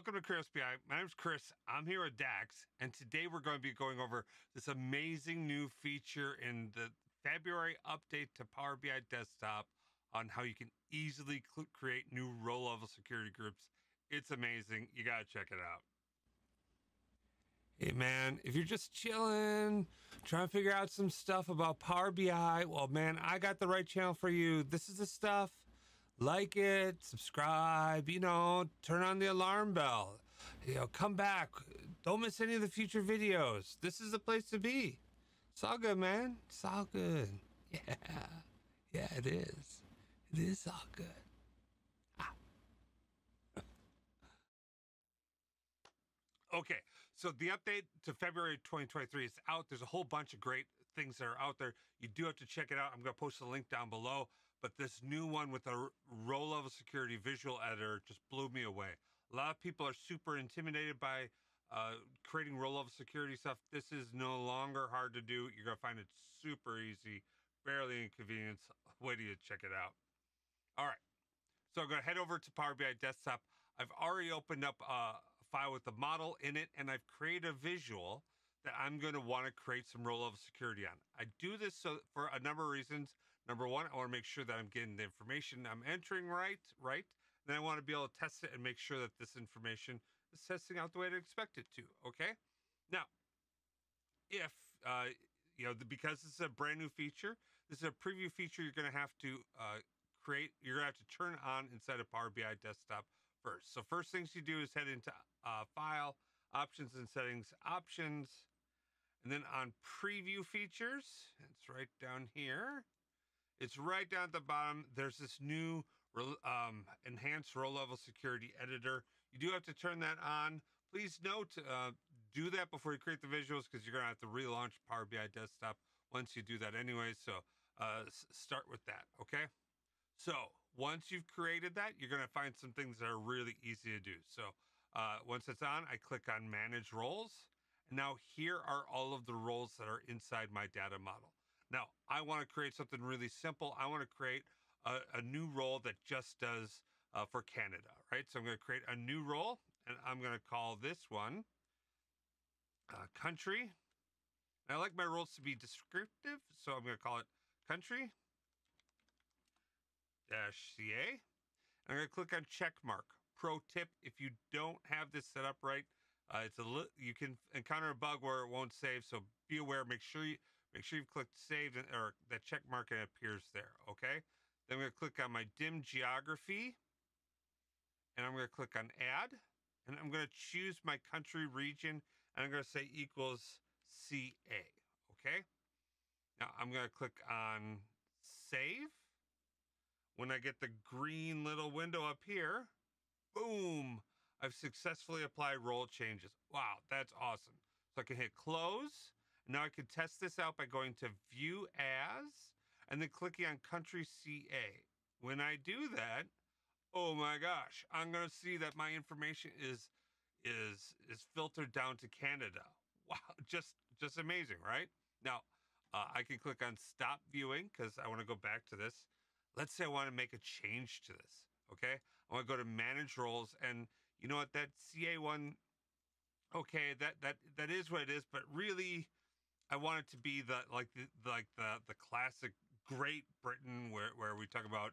welcome to KratosBI. My name's Chris. I'm here at Dax, and today we're going to be going over this amazing new feature in the February update to Power BI Desktop on how you can easily create new row level security groups. It's amazing. You got to check it out. Hey man, if you're just chilling, trying to figure out some stuff about Power BI, well, man, I got the right channel for you. This is the stuff. Like it, subscribe, you know, turn on the alarm bell. You know, come back. Don't miss any of the future videos. This is the place to be. It's all good, man. It's all good. Yeah. Yeah, it is. It is all good. Ah. Okay, so the update to February 2023 is out. There's a whole bunch of great things that are out there. You do have to check it out. I'm going to post the link down below. But this new one with a row level security visual editor just blew me away. A lot of people are super intimidated by uh, creating row level security stuff. This is no longer hard to do. You're going to find it super easy, barely inconvenience. Wait till you check it out. All right. So I'm going to head over to Power BI Desktop. I've already opened up a file with the model in it, and I've created a visual that I'm going to want to create some row level security on. I do this so for a number of reasons. Number one, I want to make sure that I'm getting the information I'm entering right, right. Then I want to be able to test it and make sure that this information is testing out the way I expect it to. Okay. Now, if uh, you know, because this is a brand new feature, this is a preview feature. You're going to have to uh, create. You're going to have to turn on inside of Power BI Desktop first. So first things you do is head into uh, File, Options and Settings, Options, and then on Preview Features, it's right down here. It's right down at the bottom. There's this new um, enhanced row level security editor. You do have to turn that on. Please note, uh, do that before you create the visuals because you're going to have to relaunch Power BI Desktop once you do that anyway. So uh, start with that, okay? So once you've created that, you're going to find some things that are really easy to do. So uh, once it's on, I click on Manage Roles. Now here are all of the roles that are inside my data model. Now, I want to create something really simple. I want to create a, a new role that just does uh, for Canada, right? So I'm going to create a new role, and I'm going to call this one uh, Country. And I like my roles to be descriptive, so I'm going to call it Country dash CA. I'm going to click on check mark. Pro tip: If you don't have this set up right, uh, it's a li- you can encounter a bug where it won't save. So be aware. Make sure you make sure you've clicked save and, or that check mark and appears there. Okay. Then I'm going to click on my dim geography, and I'm going to click on add, and I'm going to choose my country region, and I'm going to say equals CA. Okay. Now I'm going to click on save when I get the green little window up here, boom, I've successfully applied role changes. Wow, that's awesome. So I can hit close. Now I can test this out by going to view as and then clicking on country CA. When I do that, oh my gosh, I'm going to see that my information is is is filtered down to Canada. Wow, just just amazing, right? Now, uh, I can click on stop viewing because I want to go back to this let's say I want to make a change to this. Okay. I want to go to manage roles and you know what? That CA one, okay, that that that is what it is, but really I want it to be the like the like the the classic Great Britain where where we talk about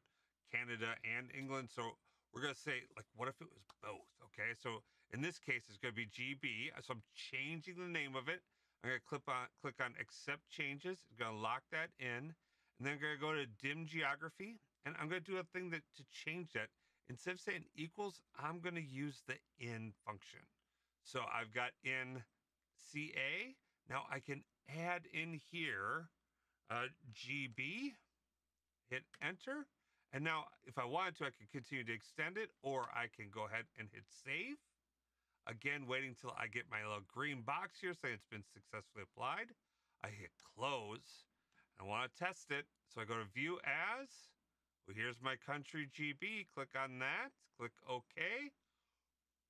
Canada and England. So we're gonna say like what if it was both? Okay. So in this case it's gonna be GB. So I'm changing the name of it. I'm gonna click on click on accept changes. It's gonna lock that in. And then I'm to go to dim geography and I'm to do a thing that to change that. Instead of saying equals, I'm going to use the in function. So I've got in CA. Now I can add in here uh, GB, hit enter. And now if I wanted to, I could continue to extend it or I can go ahead and hit save. Again, waiting till I get my little green box here saying it's been successfully applied. I hit close I want to test it. So I go to view as. Well, here's my country GB. Click on that. Click OK.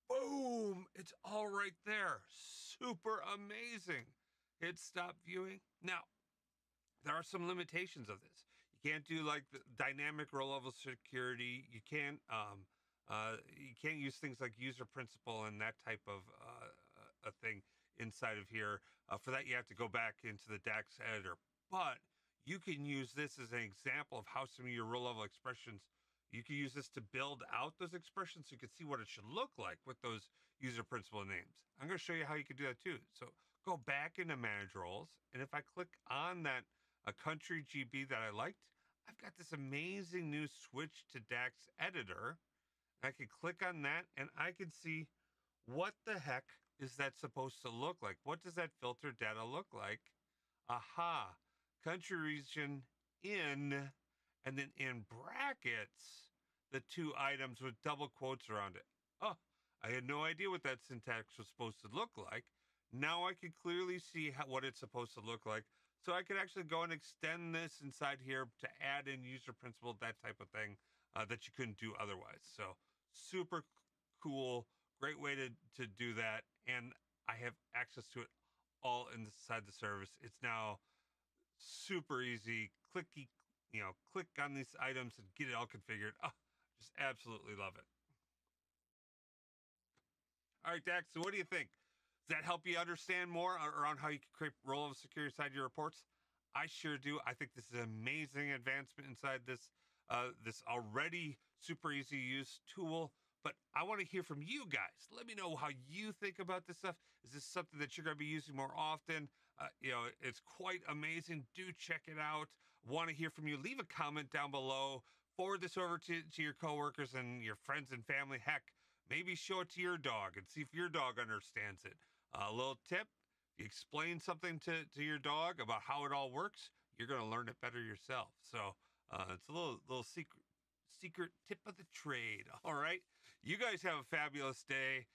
Boom! It's all right there. Super amazing. Hit stop viewing. Now, there are some limitations of this. You can't do like the dynamic row level security. You can't um, Uh, you can't use things like user principal and that type of uh, a thing inside of here. Uh, for that, you have to go back into the DAX editor. But you can use this as an example of how some of your row level expressions you can use this to build out those expressions so you can see what it should look like with those user principal names. I'm going to show you how you can do that too. So go back into manage roles. And if I click on that a country GB that I liked, I've got this amazing new switch to DAX editor. I can click on that and I can see what the heck is that supposed to look like? What does that filter data look like? Aha, country region in and then in brackets, the two items with double quotes around it. Oh, I had no idea what that syntax was supposed to look like. Now I can clearly see how, what it's supposed to look like. So I could actually go and extend this inside here to add in user principal, that type of thing uh, that you couldn't do otherwise. So super cool, great way to, to do that. And I have access to it all inside the service. It's now super easy, clicky you know, click on these items and get it all configured. Oh, just absolutely love it. All right, Dax, so what do you think? Does that help you understand more around how you can create row level security inside your reports? I sure do. I think this is an amazing advancement inside this uh, this already super easy use tool. But I want to hear from you guys. Let me know how you think about this stuff. Is this something that you're going to be using more often? Uh, you know, it's quite amazing. Do check it out. Want to hear from you? Leave a comment down below. Forward this over to, to your coworkers and your friends and family. Heck, maybe show it to your dog and see if your dog understands it. A uh, little tip you explain something to, to your dog about how it all works, you're going to learn it better yourself. So uh, it's a little little secret secret tip of the trade. All right, you guys have a fabulous day.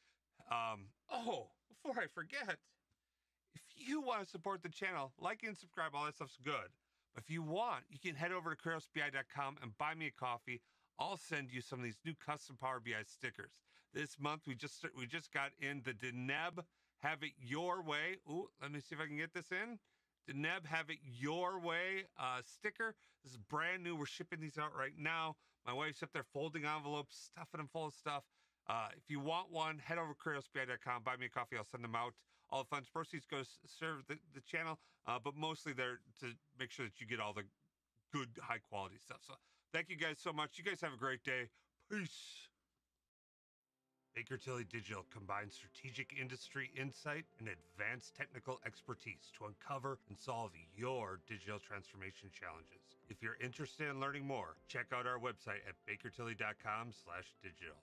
Um, oh, before I forget, you want to support the channel, like and subscribe, all that stuff's good. But if you want, you can head over to KratosBI.com and buy me a coffee. I'll send you some of these new custom Power BI stickers. This month we just we just got in the Deneb Have It Your Way. Ooh, let me see if I can get this in. Deneb Have It Your Way uh, sticker. This is brand new. We're shipping these out right now. My wife's up there folding envelopes, stuffing them full of stuff. Uh, if you want one, head over to KratosBI.com, buy me a coffee. I'll send them out. All funds proceeds go to serve the, the channel, uh, but mostly there to make sure that you get all the good, high quality stuff. So thank you guys so much. You guys have a great day. Peace. Baker Tilly Digital combines strategic industry insight and advanced technical expertise to uncover and solve your digital transformation challenges. If you're interested in learning more, check out our website at bakertilly.com/digital.